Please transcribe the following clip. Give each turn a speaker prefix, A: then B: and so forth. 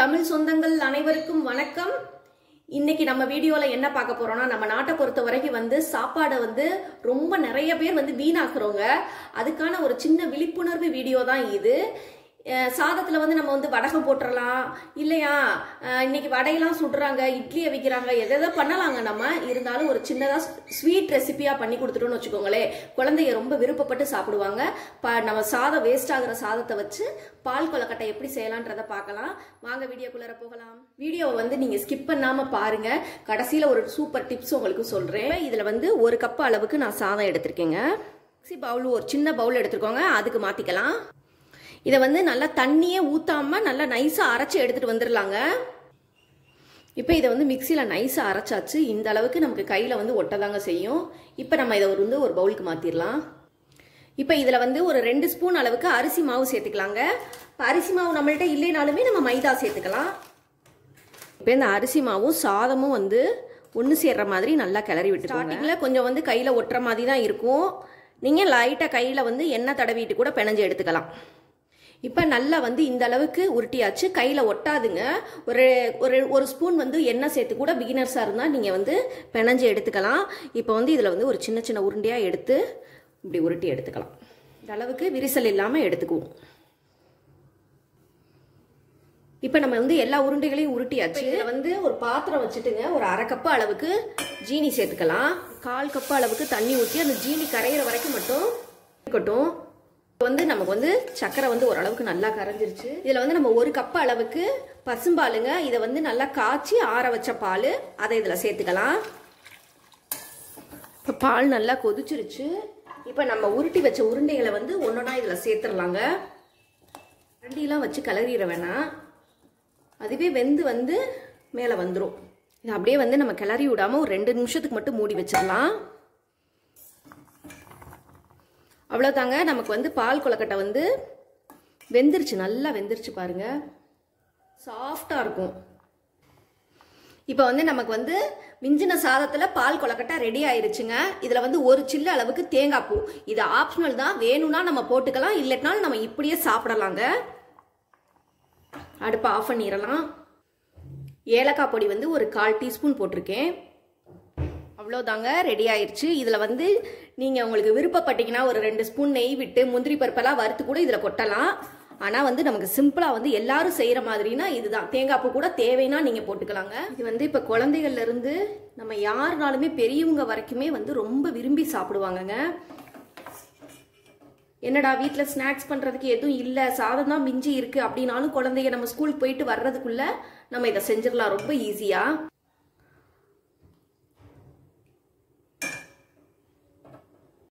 A: தமிழ் சொந்தங்கள் அனைவருக்கும் வணக்கம். இன்னைக்கு நம்ம வீடியோல என்ன பார்க்க போறோம்னா நம்ம நாட்டை பொறுத்த வரைக்கும் வந்து சாப்பாடை வந்து ரொம்ப நிறைய பேர் வந்து வீணாக்குறோங்க அதுக்கான ஒரு சின்ன விழிப்புணர்வு வீடியோ தான் இது. சாதத்தில் வந்து நம்ம வந்து வடகம் போட்டுறலாம். இல்லையா? இன்னைக்கு வடையெல்லாம் சுடுறாங்க இட்லியை வைக்கிறாங்க எதை எதை பண்ணலாங்க நம்ம. இருந்தாலும் ஒரு சின்னதாக ஸ்வீட் ரெசிபியாக பண்ணி கொடுத்துட்டோம்னு வச்சுக்கோங்களேன். குழந்தைய ரொம்ப விருப்பப்பட்டு சாப்பிடுவாங்க. ப- நம்ம சாதம் வேஸ்ட் ஆகிற சாதத்தை வச்சு பால் கொலக்கட்டை எப்படி செய்யலான்றத பார்க்கலாம். வாங்க வீடியோக்குள்ளார போகலாம். வீடியோவை வந்து நீங்கள் ஸ்கிப் பண்ணாமல் பாருங்கள் கடைசியில் ஒரு சூப்பர் டிப்ஸ் உங்களுக்கு சொல்கிறேன் இதில் வந்து ஒரு கப் அளவுக்கு நான் சாதம் எடுத்திருக்கேங்க. மிக்சி பவுல் ஒரு சின்ன பவுல் எடுத்துக்கோங்க அதுக்கு மாற்றிக்கலாம் இதை வந்து நல்லா தண்ணியே ஊற்றாமல் நல்லா நைஸாக அரைச்சி எடுத்துகிட்டு வந்துடலாங்க இப்போ இதை வந்து மிக்சியில் நைஸாக அரைச்சாச்சு. இந்த அளவுக்கு நமக்கு கையில் வந்து ஒட்டதாங்க செய்யும். இப்போ நம்ம இதை ஒரு வந்து ஒரு பவுலுக்கு மாற்றிடலாம் இப்போ இதில் வந்து ஒரு ரெண்டு ஸ்பூன் அளவுக்கு அரிசி மாவு சேர்த்துக்கலாங்க. இப்போ அரிசி மாவு நம்மள்கிட்ட இல்லைனாலுமே நம்ம மைதா சேர்த்துக்கலாம். இப்போ இந்த அரிசி மாவும் சாதமும் வந்து ஒன்று சேர்ற மாதிரி நல்லா கிளறி விட்டு ஸ்டார்டிங்கில் கொஞ்சம் வந்து கையில் ஒட்டுற மாதிரி தான் இருக்கும். நீங்கள் லைட்டாக கையில் வந்து எண்ணெய் தடவிட்டு கூட பிணைஞ்சு எடுத்துக்கலாம். இப்போ நல்லா வந்து இந்த அளவுக்கு உருட்டியாச்சு. கையில் ஒட்டாதுங்க. ஒரு ஒரு ஒரு ஸ்பூன் வந்து எண்ணெய் சேர்த்து கூட பிகினர்ஸாக இருந்தால் நீங்கள் வந்து பிணைஞ்சு எடுத்துக்கலாம். இப்போ வந்து இதில் வந்து ஒரு சின்ன சின்ன உருண்டையாக எடுத்து இப்படி உருட்டி எடுத்துக்கலாம். இந்த அளவுக்கு விரிசல் இல்லாமல் எடுத்துக்குவோம். இப்போ நம்ம வந்து எல்லா உருண்டைகளையும் உருட்டியாச்சு. இதில் வந்து ஒரு பாத்திரம் வச்சுட்டுங்க. ஒரு அரை கப்பு அளவுக்கு ஜீனி சேர்த்துக்கலாம். கால் கப்பு அளவுக்கு தண்ணி ஊற்றி அந்த ஜீனி கரையிற வரைக்கும் மட்டும் இருக்கட்டும். வந்து நமக்கு வந்து சக்கரை வந்து ஓரளவுக்கு நல்லா கரைஞ்சிருச்சு. இதில் வந்து நம்ம ஒரு கப் அளவுக்கு பசும்பாலுங்க. இதை வந்து நல்லா காய்ச்சி ஆற வச்ச பால். அதை இதில் சேர்த்துக்கலாம். இப்போ பால் நல்லா கொதிச்சிருச்சு. இப்போ நம்ம உருட்டி வச்ச உருண்டைகளை வந்து ஒன்றொன்னா இதில் சேர்த்துடலாங்க. ரெண்டிலாம் வச்சு கிளறிட வேணாம். அதுவே வெந்து வந்து மேலே வந்துடும் இது அப்படியே வந்து நம்ம கிளறி விடாமல் ஒரு ரெண்டு நிமிஷத்துக்கு மட்டும் மூடி வச்சிடலாம். அவ்வளோதாங்க நமக்கு வந்து பால் கொலக்கட்டை வந்து வெந்துருச்சு. நல்லா வெந்துருச்சு பாருங்க. சாஃப்டாக இருக்கும். இப்போ வந்து நமக்கு வந்து மிஞ்சின சாதத்தில் பால் கொலக்கட்டை ரெடி ஆயிருச்சுங்க. இதில் வந்து ஒரு சில்லு அளவுக்கு தேங்காய் பூ. இது ஆப்ஷனல் தான். வேணும்னா நம்ம போட்டுக்கலாம். இல்லைனாலும் நம்ம இப்படியே சாப்பிடலாங்க. அடுப்பை ஆஃப் பண்ணிடலாம். ஏலக்காய் பொடி வந்து ஒரு கால் டீஸ்பூன் போட்டிருக்கேன். அவ்வளோதாங்க ரெடி ஆயிடுச்சு இதில் வந்து நீங்கள் உங்களுக்கு விருப்பப்பட்டீங்கன்னா ஒரு ரெண்டு ஸ்பூன் நெய் விட்டு முந்திரி பருப்பெல்லாம் வறுத்து கூட இதில் கொட்டலாம். ஆனால் வந்து நமக்கு சிம்பிளாக வந்து எல்லாரும் செய்கிற மாதிரினா இதுதான். தேங்காய் பூ கூட தேவைன்னா நீங்கள் போட்டுக்கலாங்க. இது வந்து இப்போ குழந்தைகள்லேருந்து நம்ம யாருனாலுமே பெரியவங்க வரைக்குமே வந்து ரொம்ப விரும்பி சாப்பிடுவாங்கங்க. என்னடா வீட்டில் ஸ்நாக்ஸ் பண்ணுறதுக்கு எதுவும் இல்லை சாதம் தான் மிஞ்சி இருக்கு அப்படின்னாலும் குழந்தைங்க நம்ம ஸ்கூலுக்கு போயிட்டு வர்றதுக்குள்ளே நம்ம இதை செஞ்சிடலாம். ரொம்ப ஈஸியாக